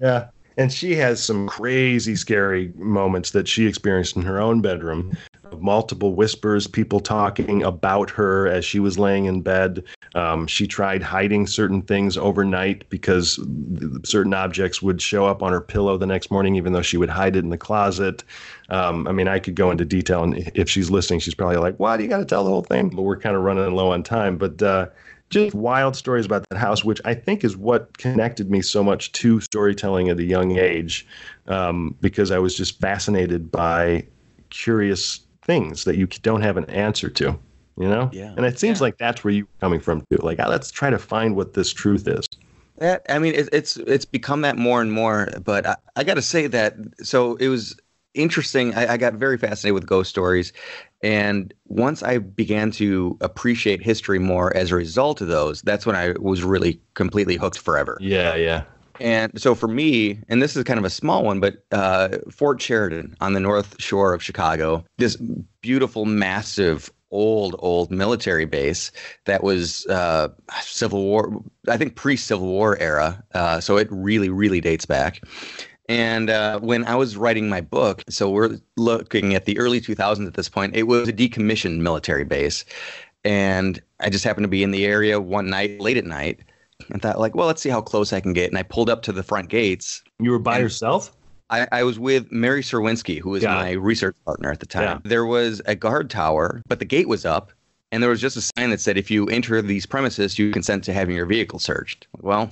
Yeah. And she has some crazy, scary moments that she experienced in her own bedroom multiple whispers, people talking about her as she was laying in bed. Um, she tried hiding certain things overnight because certain objects would show up on her pillow the next morning, even though she would hide it in the closet. Um, I mean, I could go into detail, and if she's listening, she's probably like, "Why do you got to tell the whole thing?" But we're kind of running low on time. But uh, just wild stories about that house, which I think is what connected me so much to storytelling at a young age, um, because I was just fascinated by curious things that you don't have an answer to you know? Yeah. And it seems yeah. like that's where you're coming from too. Like oh, let's try to find what this truth is. That i mean it, it's it's become that more and more but i, I got to say that so it was interesting. I, I got very fascinated with ghost stories and once i began to appreciate history more as a result of those that's when i was really completely hooked forever yeah yeah and so for me, and this is kind of a small one, but uh, Fort Sheridan on the north shore of Chicago, this beautiful, massive, old, old military base that was uh, Civil War, I think pre Civil War era. Uh, so it really, really dates back. And uh, when I was writing my book, so we're looking at the early 2000s at this point, it was a decommissioned military base. And I just happened to be in the area one night, late at night and thought like, well, let's see how close I can get. And I pulled up to the front gates. You were by yourself? I, I, was with Mary Serwinski, who was yeah. my research partner at the time. Yeah. There was a guard tower, but the gate was up, and there was just a sign that said, if you enter these premises, you consent to having your vehicle searched. Well,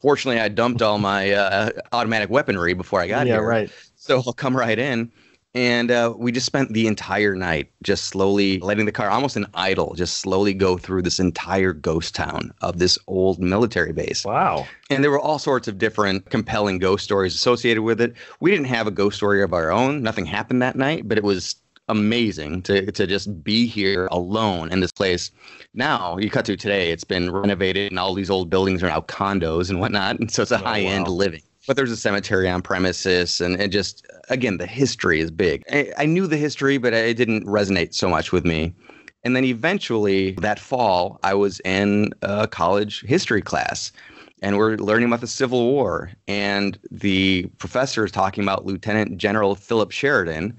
fortunately, I dumped all my uh, automatic weaponry before I got yeah, here. Yeah, right. So I'll come right in. And uh, we just spent the entire night just slowly letting the car, almost an idle, just slowly go through this entire ghost town of this old military base. Wow. And there were all sorts of different compelling ghost stories associated with it. We didn't have a ghost story of our own. Nothing happened that night, but it was amazing to, to just be here alone in this place. Now, you cut to today, it's been renovated and all these old buildings are now condos and whatnot. And so it's a oh, high end wow. living but there's a cemetery on premises and it just again the history is big I, I, knew the history but it didn't resonate so much with me and then eventually that fall i was in a college history class and we're learning about the civil war and the professor is talking about lieutenant general philip sheridan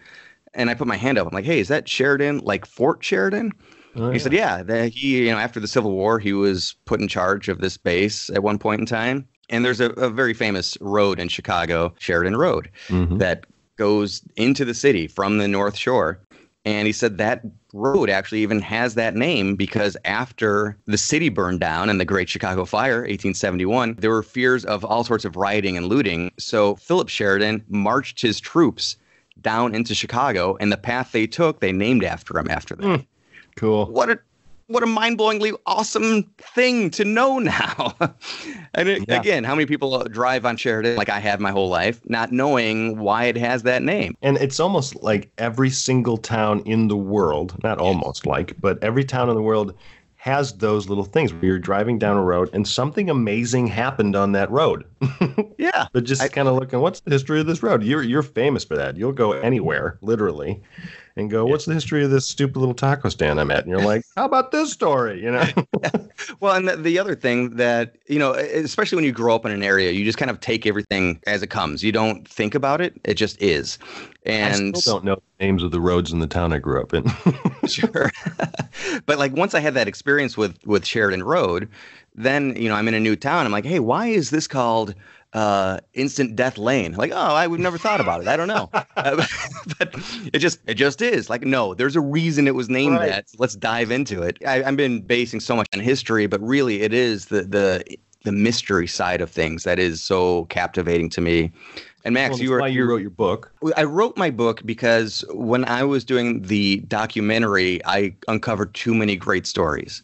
and i put my hand up i'm like hey is that sheridan like fort sheridan Oh, he yeah. said, "Yeah, that he, you know, after the Civil War, he was put in charge of this base at one point in time, and there's a, a very famous road in Chicago, Sheridan Road, mm-hmm. that goes into the city from the North Shore. And he said that road actually even has that name because after the city burned down in the Great Chicago Fire, 1871, there were fears of all sorts of rioting and looting. So Philip Sheridan marched his troops down into Chicago, and the path they took, they named after him after that. Mm, cool. What a what a mind-blowingly awesome thing to know now. and it, yeah. again, how many people drive on Sheridan like I have my whole life, not knowing why it has that name? And it's almost like every single town in the world, not almost like, but every town in the world has those little things where you're driving down a road and something amazing happened on that road. yeah. But just kind of looking, what's the history of this road? You're you're famous for that. You'll go anywhere, literally and go, "What's the history of this stupid little taco stand I'm at?" And you're like, "How about this story?" You know. well, and the, the other thing that you know, especially when you grow up in an area, you just kind of take everything as it comes. You don't think about it; it just is. And I still don't know the names of the roads in the town I grew up in. sure, but like once I had that experience with with Sheridan Road, then you know I'm in a new town. I'm like, hey, why is this called? uh, instant death lane. Like, oh, I would never thought about it. I don't know, uh, but it just it just is. Like, no, there's a reason it was named right. that. So let's dive into it. I, I've been basing so much on history, but really, it is the the the mystery side of things that is so captivating to me. And Max, well, you were you wrote your book. I wrote my book because when I was doing the documentary, I uncovered too many great stories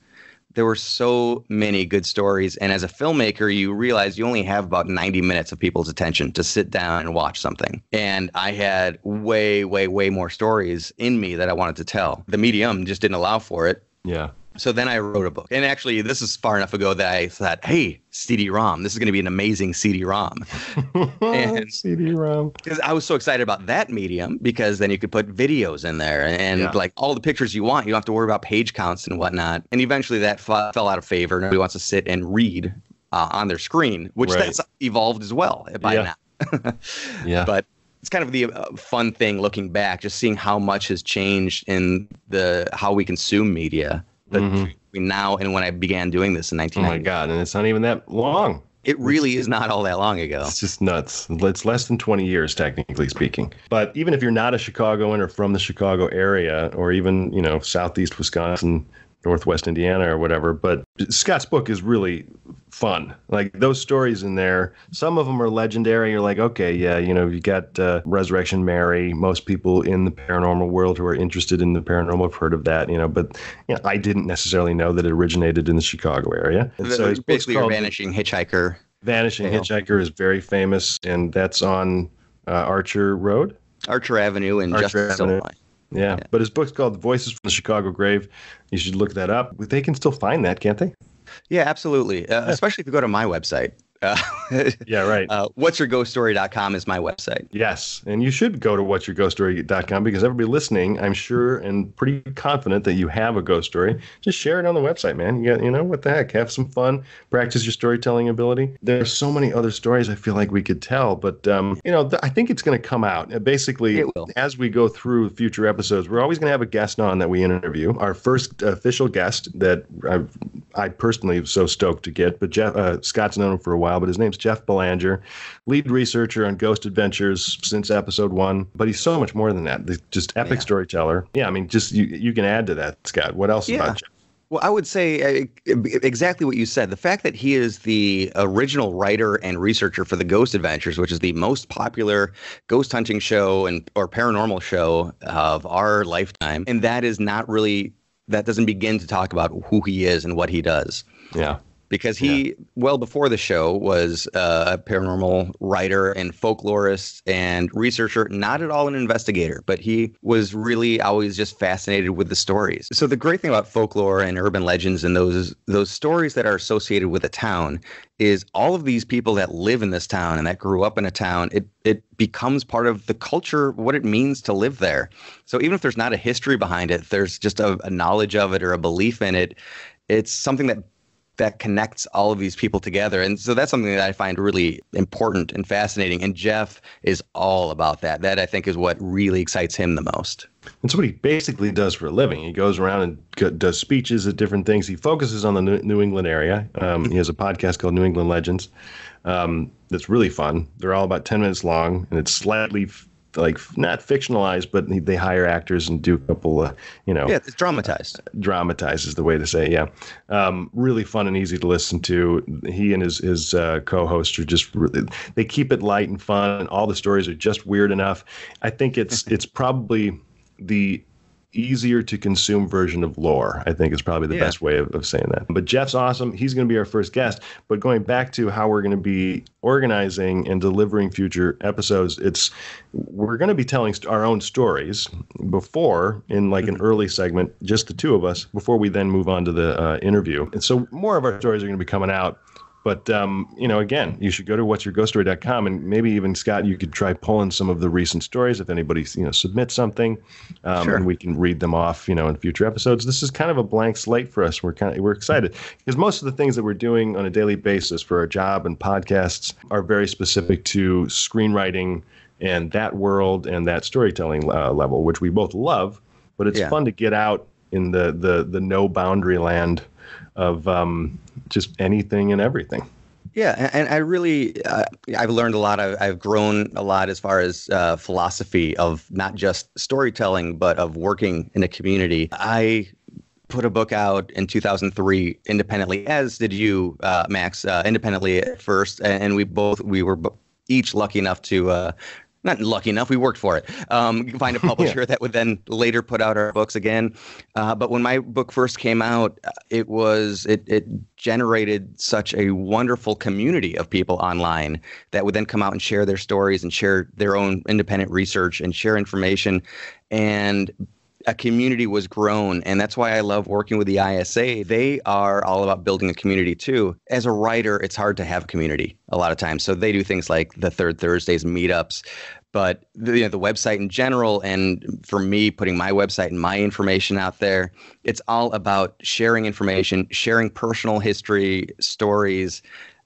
there were so many good stories. And as a filmmaker, you realize you only have about 90 minutes of people's attention to sit down and watch something. And I had way, way, way more stories in me that I wanted to tell. The medium just didn't allow for it. Yeah. So then I wrote a book. And actually, this is far enough ago that I thought, hey, CD-ROM, this is going to be an amazing CD-ROM. and CD-ROM. Because I was so excited about that medium because then you could put videos in there and yeah. like all the pictures you want. You don't have to worry about page counts and whatnot. And eventually that f- fell out of favor. Nobody wants to sit and read uh, on their screen, which right. that's evolved as well by yeah. now. yeah. But it's kind of the uh, fun thing looking back, just seeing how much has changed in the how we consume media mm-hmm. now and when I began doing this in 1990. Oh my god! And it's not even that long. It really is not all that long ago. It's just nuts. It's less than 20 years, technically speaking. But even if you're not a Chicagoan or from the Chicago area, or even you know Southeast Wisconsin, Northwest Indiana or whatever. But Scott's book is really fun. Like those stories in there, some of them are legendary. You're like, okay, yeah, you know, you got uh, Resurrection Mary. Most people in the paranormal world who are interested in the paranormal have heard of that, you know. But you know, I didn't necessarily know that it originated in the Chicago area. And so it's basically your Vanishing Hitchhiker. Vanishing Hitchhiker is very famous, and that's on uh, Archer Road. Archer Avenue in Archer Justice, Avenue. Illinois. Yeah. yeah. But his book's called Voices from the Chicago Grave. You should look that up. They can still find that, can't they? Yeah, absolutely. Uh. Especially if you go to my website. Uh, yeah, right. Uh, what'syourghoststory.com is my website. Yes. And you should go to what'syourghoststory.com because everybody listening, I'm sure and pretty confident that you have a ghost story. Just share it on the website, man. You got, you know, what the heck? Have some fun, practice your storytelling ability. There's so many other stories I feel like we could tell, but, um, you know, th- I think it's going to come out. Uh, basically, as we go through future episodes, we're always going to have a guest on that we interview. Our first official guest that I've, I personally am so stoked to get, but Jeff, uh, Scott's known him for a while while, but his name's Jeff Belanger, lead researcher on Ghost Adventures since episode one. But he's so much more than that. Just epic yeah. storyteller. Yeah, I mean, just you you can add to that, Scott. What else yeah. about Jeff? Well, I would say uh, exactly what you said. The fact that he is the original writer and researcher for the Ghost Adventures, which is the most popular ghost hunting show and or paranormal show of our lifetime, and that is not really that doesn't begin to talk about who he is and what he does. Yeah because he, yeah. well before the show, was uh, a paranormal writer and folklorist and researcher, not at all an investigator, but he was really always just fascinated with the stories. So the great thing about folklore and urban legends and those those stories that are associated with a town is all of these people that live in this town and that grew up in a town, it it becomes part of the culture, what it means to live there. So even if there's not a history behind it, there's just a, a knowledge of it or a belief in it. It's something that that connects all of these people together. And so that's something that I find really important and fascinating. And Jeff is all about that. That I think is what really excites him the most. That's what he basically does for a living. He goes around and does speeches at different things. He focuses on the New England area. Um, he has a podcast called New England Legends um, that's really fun. They're all about 10 minutes long, and it's slightly like not fictionalized, but they hire actors and do a couple of you know. Yeah, it's dramatized. Uh, dramatized is the way to say. It, yeah, um, really fun and easy to listen to. He and his his uh, co-host are just really, they keep it light and fun. And all the stories are just weird enough. I think it's it's probably the easier to consume version of lore, I think is probably the yeah. best way of, of saying that. But Jeff's awesome. He's going to be our first guest. But going back to how we're going to be organizing and delivering future episodes, it's we're going to be telling our own stories before in like an mm-hmm. early segment, just the two of us, before we then move on to the uh, interview. And so more of our stories are going to be coming out But um, you know, again, you should go to what'syourghoststory.com and maybe even Scott, you could try pulling some of the recent stories if anybody you know submits something, um, Sure. and we can read them off. You know, in future episodes. This is kind of a blank slate for us. We're kind of we're excited because most of the things that we're doing on a daily basis for our job and podcasts are very specific to screenwriting and that world and that storytelling uh, level, which we both love. But it's Yeah. fun to get out in the the the no boundary land of um, just anything and everything. Yeah, and, I really, uh, I've learned a lot. I've, I've grown a lot as far as uh, philosophy of not just storytelling, but of working in a community. I put a book out in 2003 independently, as did you, uh, Max, uh, independently at first, and, and we both we were each lucky enough to. Not lucky enough, we worked for it. Um, you can find a publisher that would then later put out our books again. Uh, but when my book first came out, uh, it was it it generated such a wonderful community of people online that would then come out and share their stories and share their own independent research and share information, and a community was grown and that's why i love working with the isa they are all about building a community too. As a writer it's hard to have a community a lot of times. So they do things like the third thursdays meetups but the, you know, the website in general and for me putting my website and my information out there it's all about sharing information sharing personal history stories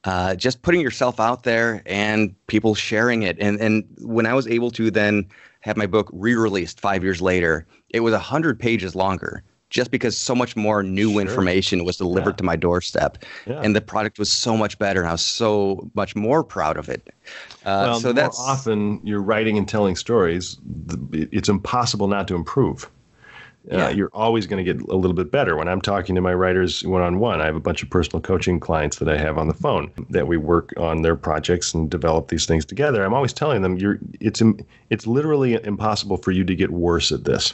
uh, just putting yourself out there and people sharing it. And and when i was able to then have my book re-released five years later it was 100 pages longer just because so much more new Sure. information was delivered Yeah. to my doorstep Yeah. and the product was so much better and i was so much more proud of it uh, well, so that's more often you're writing and telling stories, it's impossible not to improve. Uh, Yeah. You're always going to get a little bit better. When I'm talking to my writers one on one, I have a bunch of personal coaching clients that I have on the phone that we work on their projects and develop these things together. I'm always telling them, "You're it's it's literally impossible for you to get worse at this."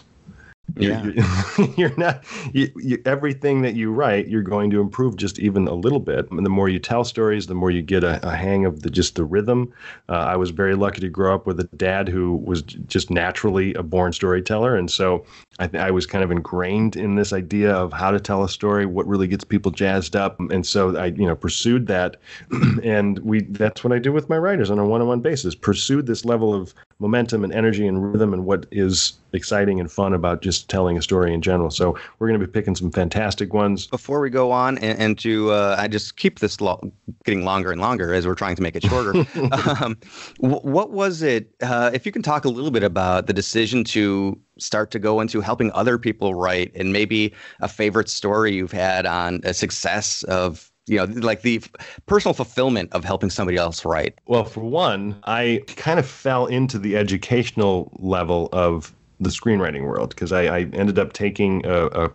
You're, Yeah. you're, you're not you, you, everything that you write you're going to improve just even a little bit. And the more you tell stories the more you get a, a hang of the just the rhythm. Uh, i was very lucky to grow up with a dad who was just naturally a born storyteller. And so I, th- I was kind of ingrained in this idea of how to tell a story what really gets people jazzed up. And so i you know pursued that. And we that's what i do with my writers on a one-on-one basis pursued this level of momentum and energy and rhythm and what is exciting and fun about just telling a story in general. So we're going to be picking some fantastic ones. before we go on and, and to uh, I just keep this lo- getting longer and longer as we're trying to make it shorter. um, wh- what was it? Uh, if you can talk a little bit about the decision to start to go into helping other people write, and maybe a favorite story you've had on a success of you know like the personal fulfillment of helping somebody else write. Well, for one, I kind of fell into the educational level of the screenwriting world because I, I ended up taking a, a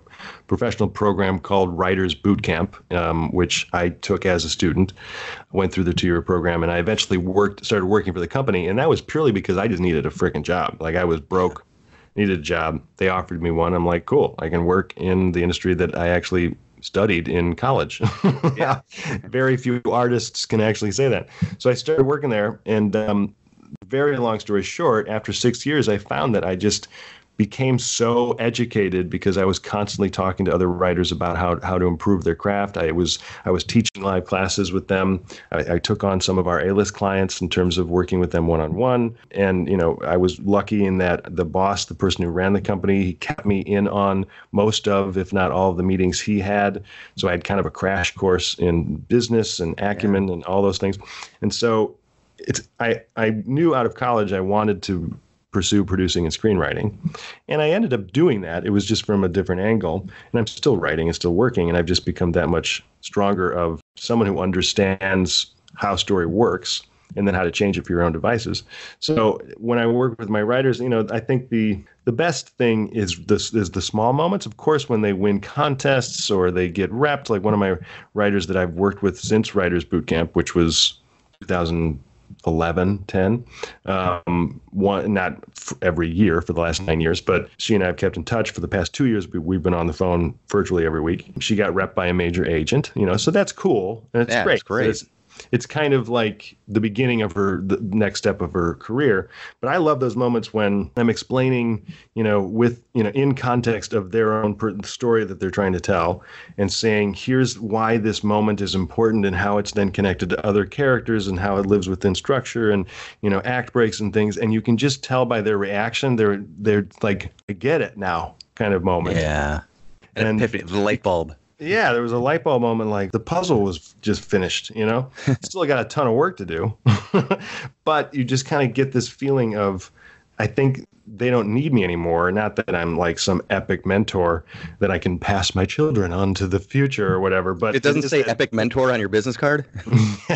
professional program called Writers Boot Camp, um, which I took as a student. Went through the two-year program, and I eventually worked, started working for the company, and that was purely because I just needed a freaking job. Like I was broke, needed a job. They offered me one. I'm like, cool, I can work in the industry that I actually studied in college. Yeah. Very few artists can actually say that. So I started working there, and um, very long story short, after six years, I found that I just became so educated because I was constantly talking to other writers about how, how to improve their craft. I was I was teaching live classes with them. I, I took on some of our A-list clients in terms of working with them one on one. And you know, I was lucky in that the boss, the person who ran the company, he kept me in on most of, if not all of the meetings he had. So I had kind of a crash course in business and acumen and all those things. And so it's I, I knew out of college I wanted to pursue producing and screenwriting. And I ended up doing that. It was just from a different angle. And I'm still writing and still working. And I've just become that much stronger of someone who understands how story works and then how to change it for your own devices. So when I work with my writers, you know, I think the the best thing is this is the small moments. Of course, when they win contests or they get repped, like one of my writers that I've worked with since Writers Boot Camp, which was 2011, 10. Um, one not every year for the last nine years, but she and I have kept in touch for the past two years. We, we've been on the phone virtually every week. She got rep by a major agent, you know, so that's cool and it's Yeah, great. great. It's kind of like the beginning of her the next step of her career. But I love those moments when I'm explaining, you know, with you know in context of their own per- story that they're trying to tell, and saying here's why this moment is important and how it's then connected to other characters and how it lives within structure and you know act breaks and things, and you can just tell by their reaction they're they're like I get it now kind of moment. Yeah. An And- epiphany, the light bulb. Yeah, there was a light bulb moment like the puzzle was just finished, you know? Still got a ton of work to do. but you just kind of get this feeling of I think they don't need me anymore. Not that I'm like some epic mentor that I can pass my children on to the future or whatever, but It doesn't say that- epic mentor on your business card.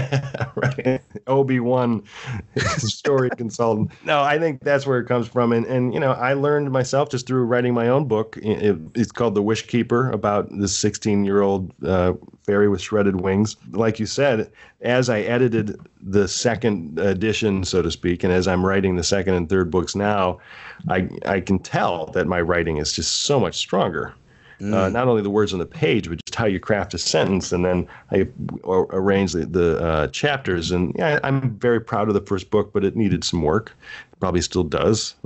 right. Obi Wan story consultant. No, I think that's where it comes from, and and you know I learned myself just through writing my own book. It, it's called The Wishkeeper about this 16 year old uh, fairy with shredded wings. Like you said, as I edited the second edition, so to speak, and as I'm writing the second and third books now, I I can tell that my writing is just so much stronger. Uh, not only the words on the page, but just how you craft a sentence, and then I or arrange the, the uh, chapters. And yeah, I'm very proud of the first book, but it needed some work. Probably still does,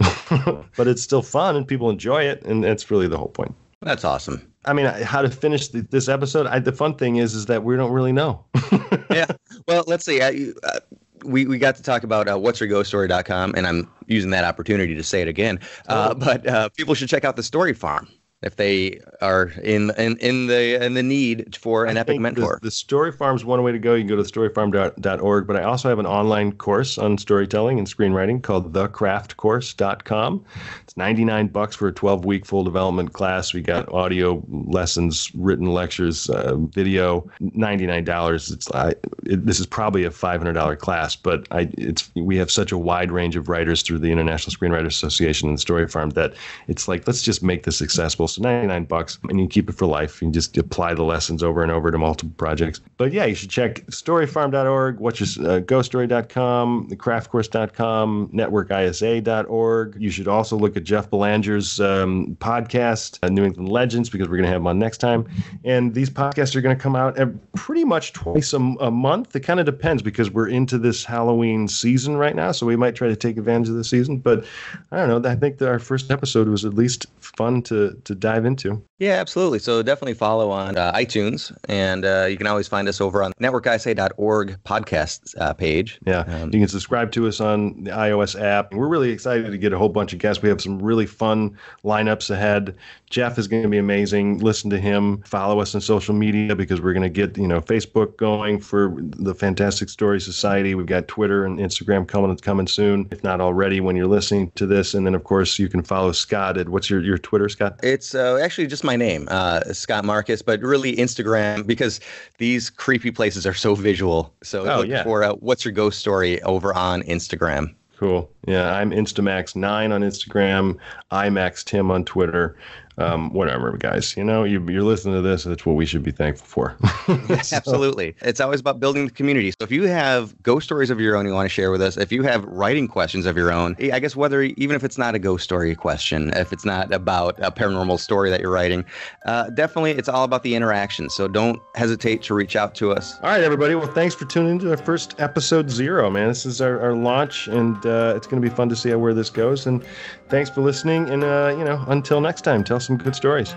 but it's still fun, and people enjoy it, and that's really the whole point. That's awesome. I mean, how to finish the, this episode? I, the fun thing is, is that we don't really know. yeah. Well, let's see. You- uh, we, we got to talk about uh, what's your ghost story.com, and I'm using that opportunity to say it again. Uh, but uh, people should check out the Story Farm if they are in in, in the in the need for an I epic mentor. The, the Story Farm's one way to go. You can go to storyfarm.org, but I also have an online course on storytelling and screenwriting called thecraftcourse.com. It's 99 bucks for a 12 week full development class. We got audio lessons, written lectures, uh, video. $99. It's I, it, this is probably a $500 class, but I it's we have such a wide range of writers through the International Screenwriters Association and the Story Farm that it's like let's just make this accessible. So 99 bucks, and you keep it for life. You can just apply the lessons over and over to multiple projects. But yeah, you should check storyfarm.org, what's your uh, ghoststory.com, craftcourse.com, networkisa.org. You should also look at Jeff Belanger's um, podcast, uh, New England Legends, because we're going to have him on next time. And these podcasts are going to come out pretty much twice a, a month. It kind of depends because we're into this Halloween season right now, so we might try to take advantage of the season. But I don't know. I think that our first episode was at least fun to to dive into. Yeah, absolutely. So definitely follow on uh, iTunes, and uh, you can always find us over on networkisa.org podcast uh, page. Yeah, Um, you can subscribe to us on the iOS app. We're really excited to get a whole bunch of guests. We have some really fun lineups ahead. Jeff is going to be amazing. Listen to him. Follow us on social media because we're going to get you know Facebook going for the Fantastic Story Society. We've got Twitter and Instagram coming coming soon, if not already. When you're listening to this, and then of course you can follow Scott at what's your your Twitter, Scott? It's uh, actually just my name, uh, Scott Markus, but really Instagram because these creepy places are so visual. So Oh, look yeah. for uh, what's your ghost story over on Instagram. Cool. Yeah, I'm Instamax9 on Instagram, IMAX Tim on Twitter. Um, whatever, guys. You know, you, you're listening to this. That's what we should be thankful for. Absolutely. It's always about building the community. So if you have ghost stories of your own you want to share with us, if you have writing questions of your own, I guess whether even if it's not a ghost story question, if it's not about a paranormal story that you're writing, uh, definitely it's all about the interaction. So don't hesitate to reach out to us. All right, everybody. Well, thanks for tuning into our first episode zero, man. This is our, our launch, and uh, it's going to be fun to see how, where this goes. And thanks for listening. And, uh, you know, until next time, tell some good stories.